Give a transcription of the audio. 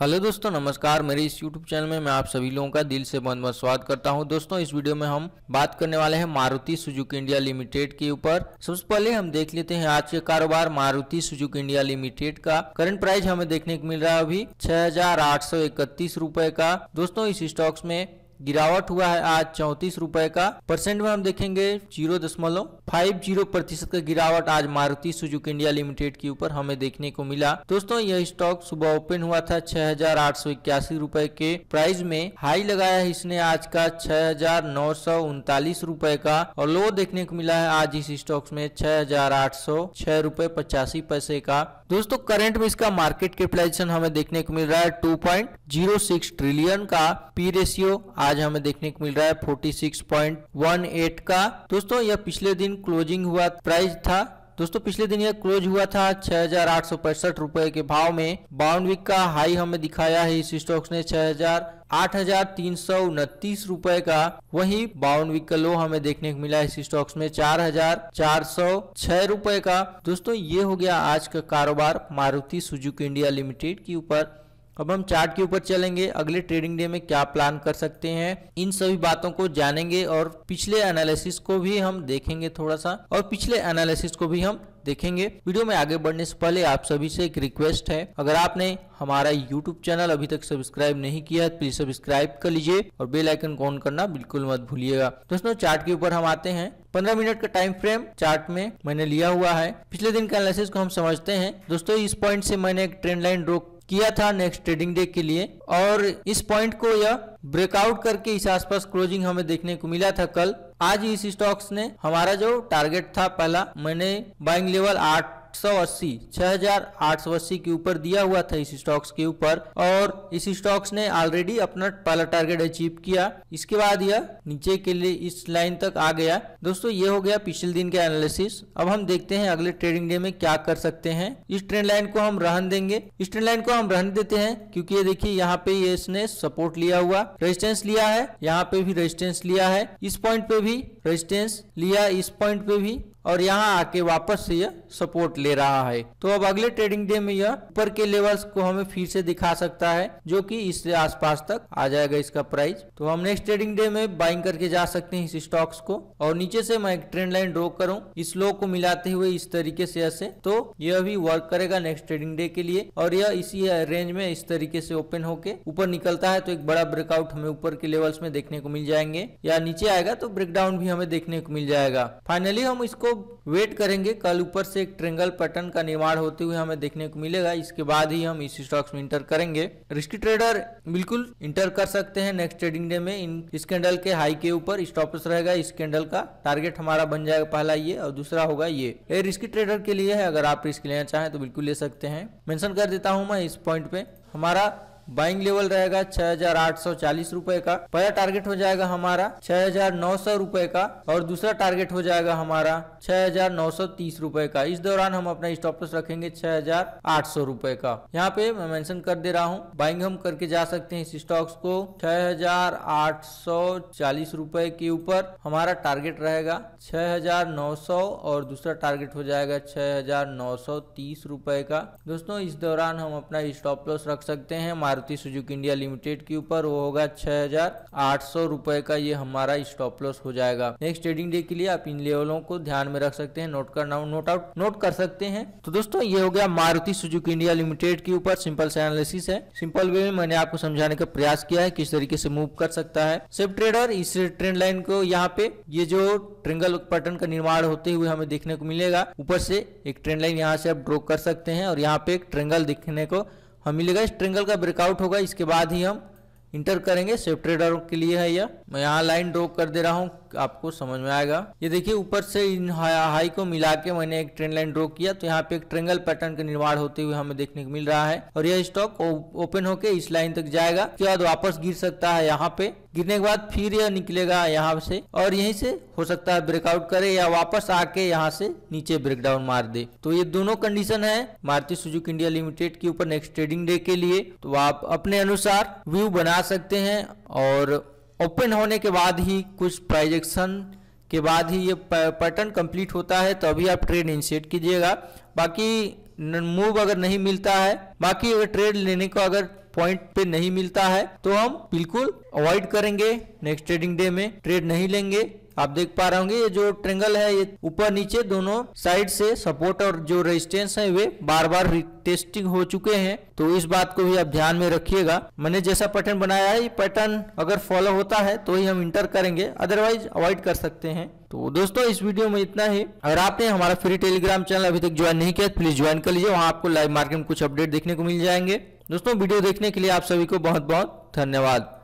Hello दोस्तों, नमस्कार। मेरे इस यूट्यूब चैनल में मैं आप सभी लोगों का दिल से बहुत बहुत स्वागत करता हूँ। दोस्तों, इस वीडियो में हम बात करने वाले हैं मारुति सुजुकी इंडिया लिमिटेड के ऊपर। सबसे पहले हम देख लेते हैं आज के कारोबार मारुति सुजुकी इंडिया लिमिटेड का। करंट प्राइस हमें देखने को मिल रहा है अभी छह का। दोस्तों, इस स्टॉक्स में गिरावट हुआ है आज चौतीस रुपए का। परसेंट में हम देखेंगे ज़ीरो दशमलव फाइव ज़ीरो प्रतिशत का गिरावट आज मारुति सुजुकी इंडिया लिमिटेड के ऊपर हमें देखने को मिला। दोस्तों, यह स्टॉक सुबह ओपन हुआ था छह हज़ार आठ सौ इक्यासी रूपए के। प्राइस में हाई लगाया है इसने आज का छह हज़ार नौ सौ उनतालीस रूपए का। और लो देखने को मिला है आज इस स्टॉक में छह हज़ार आठ सौ छह रूपए पचासी पैसे का। दोस्तों करंट में इसका मार्केट कैपिटलाइजेशन हमें देखने को मिल रहा है two point zero six trillion का पी रेशियो आज हमें देखने को मिल रहा है 46.18 का। दोस्तों, यह पिछले दिन क्लोजिंग हुआ प्राइस था। दोस्तों, पिछले दिन यह क्लोज हुआ था छह हज़ार आठ सौ पैंसठ रुपए के भाव में। बाउंड वीक का हाई हमें दिखाया है इस स्टॉक्स ने, छह हज़ार आठ हज़ार तीन सौ उनतीस रूपए का। वही बाउंड वीक का लो हमें देखने को मिला इस स्टॉक्स में, चार हज़ार चार सौ छह रूपए का। दोस्तों, ये हो गया आज का कारोबार, मारुति सुजुकी इंडिया लिमिटेड के ऊपर। अब हम चार्ट के ऊपर चलेंगे। अगले ट्रेडिंग डे में क्या प्लान कर सकते हैं? इन सभी बातों को जानेंगे और पिछले एनालिसिस को भी हम देखेंगे थोड़ा सा और पिछले एनालिसिस को भी हम देखेंगे। वीडियो में आगे बढ़ने से पहले आप सभी से एक रिक्वेस्ट है। अगर आपने हमारा यूट्यूब चैनल अभी तक सब्सक्राइब नहीं किया है, प्लीज़ सब्सक्राइब कर लीजिए और बेल आइकन को ऑन करना बिल्कुल मत भूलिएगा। दोस्तों, चार्ट के ऊपर हम आते हैं। पंद्रह मिनट का टाइम फ्रेम चार्ट में मैंने लिया हुआ है। पिछले दिन का एनालिसिस को हम समझते हैं। दोस्तों, इस पॉइंट से मैंने एक ट्रेंड लाइन ड्रॉ किया था नेक्स्ट ट्रेडिंग डे के लिए। और इस पॉइंट को यह ब्रेकआउट करके इस आसपास क्लोजिंग हमें देखने को मिला था कल। आज इस स्टॉक्स ने हमारा जो टारगेट था पहला, मैंने बाइंग लेवल आठ सौ अस्सी, छह हज़ार आठ सौ अस्सी के ऊपर दिया हुआ था इस स्टॉक्स के ऊपर और इस स्टॉक्स ने ऑलरेडी अपना पहला टारगेट अचीव किया। इसके बाद यह नीचे के लिए इस लाइन तक आ गया। दोस्तों, ये हो गया पिछले दिन का एनालिसिस अब हम देखते हैं अगले ट्रेडिंग डे में क्या कर सकते हैं। इस ट्रेंड लाइन को हम रहन देंगे। इस ट्रेंड लाइन को हम रहने देते हैं क्योंकि ये देखिए, यहाँ पे ये इसने सपोर्ट लिया हुआ। रेजिस्टेंस लिया है, यहाँ पे भी रेजिस्टेंस लिया है। इस पॉइंट पे भी रेजिस्टेंस लिया, इस पॉइंट पे भी। और यहाँ आके वापस से यह सपोर्ट ले रहा है। तो अब अगले ट्रेडिंग डे में यह ऊपर के लेवल्स को हमें फिर से दिखा सकता है, जो कि इससे आसपास तक आ जाएगा इसका प्राइस तो हम नेक्स्ट ट्रेडिंग डे में बाइंग करके जा सकते हैं इस स्टॉक्स को। और नीचे से मैं एक ट्रेंड लाइन ड्रॉ करूँ, इस लो को मिलाते हुए इस तरीके से ऐसे। तो यह भी वर्क करेगा नेक्स्ट ट्रेडिंग डे के लिए, और यह इसी रेंज में इस तरीके से ओपन होके ऊपर निकलता है। तो एक बड़ा ब्रेकआउट हमें ऊपर के लेवल्स में देखने को मिल जाएँगे, या नीचे आएगा तो ब्रेकडाउन भी हमें देखने को मिल जाएगा। फाइनली हम इसको वेट करेंगे। कल ऊपर से एक ट्रेंगल पैटर्न का निर्माण होते हुए हमें देखने को मिलेगा। इसके बाद ही हम इस स्टॉक्स में इंटर करेंगे। रिस्की ट्रेडर बिल्कुल इंटर कर सकते हैं नेक्स्ट ट्रेडिंग डे में। इन इस कैंडल के हाई के ऊपर स्टॉपस रहेगा। इस कैंडल का टारगेट हमारा बन जाएगा पहला ये और दूसरा होगा ये। ये रिस्की ट्रेडर के लिए है। अगर आप रिस्क लेना चाहें तो बिल्कुल ले सकते हैं। मेंशन कर देता हूँ मैं इस पॉइंट पे। हमारा बाइंग लेवल रहेगा छह हज़ार आठ सौ चालीस रूपए का। पहला टारगेट हो जाएगा हमारा छह हज़ार नौ सौ रूपए का और दूसरा टारगेट हो जाएगा हमारा छह हज़ार नौ सौ तीस रूपए का। इस दौरान हम अपना स्टॉप लॉस रखेंगे छह हज़ार आठ सौ रूपए का। यहाँ पे मैं मेंशन कर दे रहा हूँ, बाइंग हम करके जा सकते हैं इस स्टॉक्स को छह हज़ार आठ सौ चालीस रूपए के ऊपर। हमारा टारगेट रहेगा छह हज़ार नौ सौ और दूसरा टारगेट हो जाएगा छह हज़ार नौ सौ तीस रूपए का। दोस्तों, इस दौरान हम अपना स्टॉप लॉस रख सकते हैं मारुति सुजुकी इंडिया लिमिटेड के ऊपर, वो होगा छह हज़ार आठ सौ रुपए का ये हमारा स्टॉप लॉस हो जाएगा। नेक्स्ट ट्रेडिंग डे के लिए आप इन लेवलों को ध्यान में रख सकते हैं। नोट करना नोट आउट नोट कर सकते हैं। तो दोस्तों, ये हो गया मारुति सुजुकी इंडिया लिमिटेड के ऊपर सिंपल से एनालिसिस है। सिंपल वे में मैंने आपको समझाने का प्रयास किया है, किस तरीके से मूव कर सकता है। सेफ़ ट्रेडर इस ट्रेंड लाइन को यहाँ पे, ये जो ट्रिंगल पैटर्न का निर्माण होते हुए हमें देखने को मिलेगा। ऊपर से एक ट्रेंड लाइन यहाँ से आप ड्रॉ कर सकते हैं और यहाँ पे एक ट्रिंगल दिखने को हम मिलेगा इस ट्रेंगल का ब्रेकआउट होगा, इसके बाद ही हम इंटर करेंगे सेफ़ ट्रेडर के लिए है यह। मैं यहाँ लाइन ड्रॉ कर दे रहा हूँ, आपको समझ में आएगा। ये देखिए, ऊपर से इन हाई को मिला के मैंने एक ट्रेंड लाइन ड्रॉ किया तो यहाँ पे एक ट्रेंगल पैटर्न का निर्माण होते हुए हमें देखने को मिल रहा है। और यह स्टॉक ओपन होके इस लाइन तक जाएगा। उसके बाद वापस गिर सकता है यहाँ पे? गिरने के बाद फिर यह निकलेगा यहाँ से और यहीं से हो सकता है ब्रेकआउट करे या वापस आके यहाँ से नीचे ब्रेकडाउन मार दे। तो ये दोनों कंडीशन है मारुति सुजुकी इंडिया लिमिटेड के ऊपर नेक्स्ट ट्रेडिंग डे के लिए। तो आप अपने अनुसार व्यू बना सकते हैं और ओपन होने के बाद ही कुछ प्राइजेक्शन के बाद ही ये पैटर्न कंप्लीट होता है तो अभी आप ट्रेड इनिशिएट कीजिएगा। बाकी मूव अगर नहीं मिलता है, बाकी अगर ट्रेड लेने को अगर पॉइंट पे नहीं मिलता है तो हम बिल्कुल अवॉइड करेंगे। नेक्स्ट ट्रेडिंग डे में ट्रेड नहीं लेंगे। आप देख पा रहे होंगे, ये जो ट्रेंगल है, ये ऊपर नीचे दोनों साइड से सपोर्ट और जो रेजिस्टेंस है, वे बार बार टेस्टिंग हो चुके हैं। तो इस बात को भी आप ध्यान में रखिएगा। मैंने जैसा पैटर्न बनाया है, ये पैटर्न अगर फॉलो होता है तो ही हम इंटर करेंगे। अदरवाइज़ अवॉइड कर सकते हैं। तो दोस्तों, इस वीडियो में इतना ही। अगर आपने हमारा फ्री टेलीग्राम चैनल अभी तक ज्वाइन नहीं किया प्लीज़ ज्वाइन कर लीजिए। वहाँ आपको लाइव मार्केट में कुछ अपडेट देखने को मिल जाएँगे। दोस्तों वीडियो देखने के लिए आप सभी को बहुत बहुत धन्यवाद।